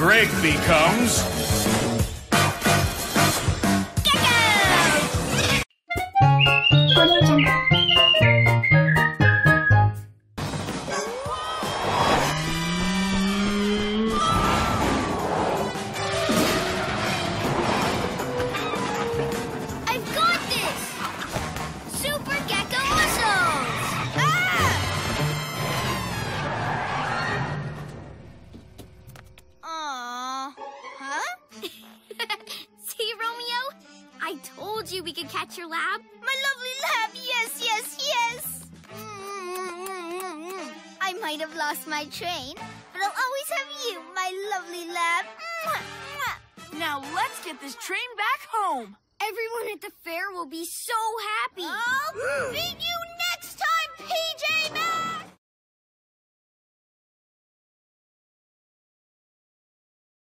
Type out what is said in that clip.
Greg becomes... See, Romeo? I told you we could catch your lab. My lovely lab! Yes, yes, yes! Mm-hmm. I might have lost my train, but I'll always have you, my lovely lab. Mm-hmm. Now let's get this train back home. Everyone at the fair will be so happy. Oh, you